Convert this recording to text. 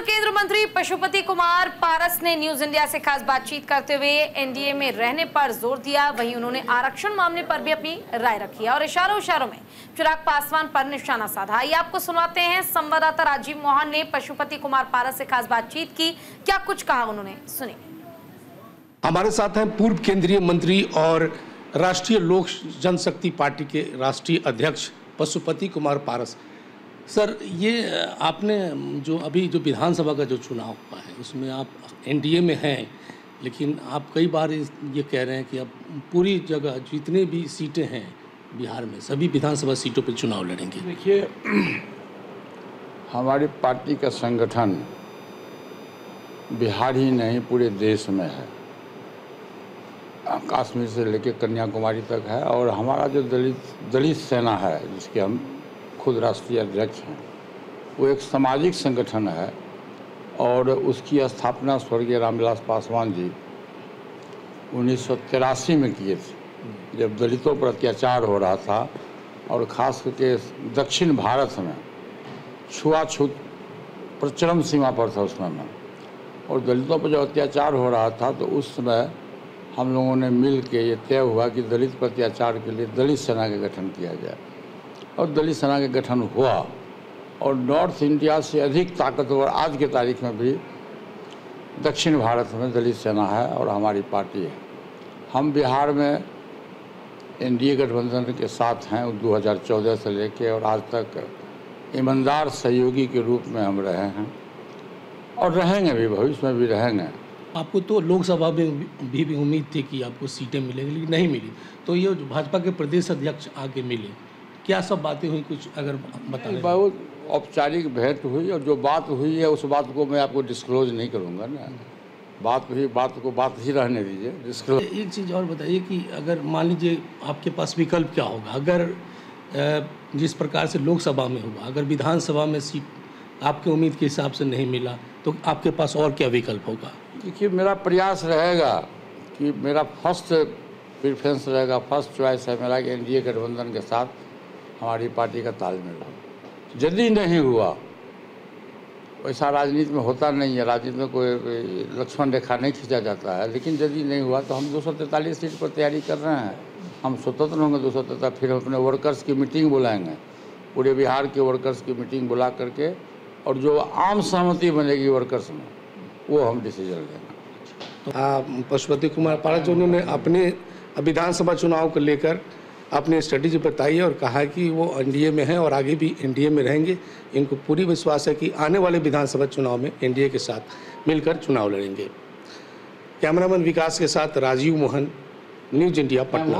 केंद्र मंत्री पशुपति कुमार पारस ने न्यूज़ इंडिया से खास बातचीत करते हुए एनडीए में रहने पर ज़ोर दिया। वहीं उन्होंने आरक्षण मामले पर भी अपनी राय रखी और इशारों इशारों में चिराग पासवान पर निशाना साधा। आइए आपको सुनवाते हैं। संवाददाता राजीव मोहन ने पशुपति कुमार पारस से खास बातचीत की। क्या कुछ कहा उन्होंने? सुनिए। हमारे साथ हैं पूर्व केंद्रीय मंत्री और राष्ट्रीय लोक जनशक्ति पार्टी के राष्ट्रीय अध्यक्ष पशुपति कुमार पारस। सर, ये आपने जो अभी जो विधानसभा का जो चुनाव हुआ है, उसमें आप एनडीए में हैं, लेकिन आप कई बार ये कह रहे हैं कि अब पूरी जगह जितने भी सीटें हैं बिहार में, सभी विधानसभा सीटों पर चुनाव लड़ेंगे। देखिए, हमारी पार्टी का संगठन बिहार ही नहीं, पूरे देश में है। कश्मीर से लेकर कन्याकुमारी तक है, और हमारा जो दलित दलित सेना है, जिसके हम खुद राष्ट्रीय अध्यक्ष हैं। वो एक सामाजिक संगठन है और उसकी स्थापना स्वर्गीय रामविलास पासवान जी उन्नीस सौ तिरासी में किए थे, जब दलितों पर अत्याचार हो रहा था और ख़ास करके दक्षिण भारत में छुआछूत प्रचरम सीमा पर था उस समय में। और दलितों पर जब अत्याचार हो रहा था तो उस समय हम लोगों ने मिल के ये तय हुआ कि दलित पर अत्याचार के लिए दलित सेना का गठन किया जाए। और दलित सेना का गठन हुआ। और नॉर्थ इंडिया से अधिक ताकतवर आज के तारीख में भी दक्षिण भारत में दलित सेना है और हमारी पार्टी है। हम बिहार में एनडीए गठबंधन के साथ हैं 2014 से लेके और आज तक ईमानदार सहयोगी के रूप में हम रहे हैं। और रहेंगे भी भविष्य में भी रहेंगे। आपको तो लोकसभा में भी, भी उम्मीद थी कि आपको सीटें मिलेंगी लेकिन नहीं मिली। तो ये भाजपा के प्रदेश अध्यक्ष आगे मिले। क्या सब बातें हुई कुछ अगर बता बहुत औपचारिक भेंट हुई और जो बात हुई है उस बात को मैं आपको डिस्क्लोज नहीं करूँगा ना। बात हुई बात को बात ही रहने दीजिए डिस्क्लोज एक चीज़ और बताइए कि अगर मान लीजिए आपके पास विकल्प क्या होगा? अगर जिस प्रकार से लोकसभा में हुआ अगर विधानसभा में सीट आपके उम्मीद के हिसाब से नहीं मिला तो आपके पास और क्या विकल्प होगा? देखिए मेरा प्रयास रहेगा कि मेरा फ़र्स्ट प्रिफ्रेंस रहेगा फ़र्स्ट चॉइस है मेरा कि एनडीए गठबंधन के साथ। हमारी पार्टी का तालमेल हो। यदि नहीं हुआ। वैसा राजनीति में होता नहीं है। राजनीति में कोई लक्ष्मण रेखा नहीं खींचा जाता है। लेकिन यदि नहीं हुआ तो हम दो सौ तैंतालीस सीट पर तैयारी कर रहे हैं। हम स्वतंत्र होंगे दो सौ तैंतालीस, फिर हम अपने वर्कर्स की मीटिंग बुलाएँगे। पूरे बिहार के वर्कर्स की मीटिंग बुला करके और जो आम सहमति बनेगी वर्कर्स में, वो हम डिसीज़न लेंगे। पशुपति कुमार पारस जो, उन्होंने अपने विधानसभा चुनाव को लेकर अपनी स्ट्रेटेजी बताई है और कहा कि वो एनडीए में हैं और आगे भी एनडीए में रहेंगे। इनको पूरी विश्वास है कि आने वाले विधानसभा चुनाव में एनडीए के साथ मिलकर चुनाव लड़ेंगे। कैमरामैन विकास के साथ राजीव मोहन, न्यूज़ इंडिया, पटना।